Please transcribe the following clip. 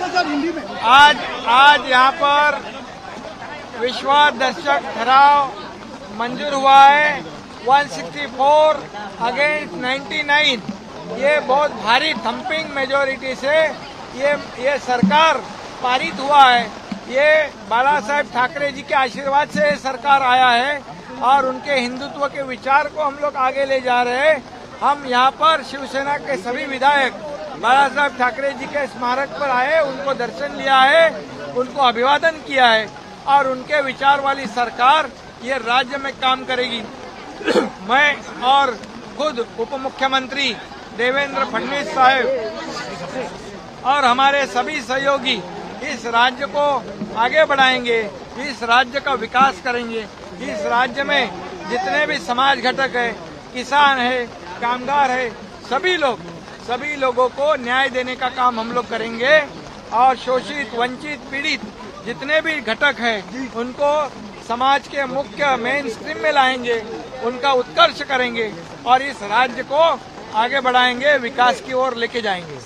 आज आज यहाँ पर विश्वास दर्शक ठहराव मंजूर हुआ है। 164 अगेंस्ट 99 ये बहुत भारी थम्पिंग मेजोरिटी से ये ये सरकार पारित हुआ है। ये बाला साहेब ठाकरे जी के आशीर्वाद से ये सरकार आया है और उनके हिंदुत्व के विचार को हम लोग आगे ले जा रहे हैं। हम यहाँ पर शिवसेना के सभी विधायक बाला साहेब ठाकरे जी के स्मारक पर आए, उनको दर्शन लिया है, उनको अभिवादन किया है और उनके विचार वाली सरकार ये राज्य में काम करेगी। मैं और खुद उप मुख्यमंत्री देवेंद्र फडणवीस साहब और हमारे सभी सहयोगी इस राज्य को आगे बढ़ाएँगे, इस राज्य का विकास करेंगे। इस राज्य में जितने भी समाज घटक है, किसान है, कामगार है, सभी लोग सभी लोगों को न्याय देने का काम हम लोग करेंगे और शोषित, वंचित, पीड़ित जितने भी घटक हैं, उनको समाज के मुख्य मेन स्ट्रीम में लाएँगे, उनका उत्कर्ष करेंगे और इस राज्य को आगे बढ़ाएँगे, विकास की ओर लेके जाएँगे।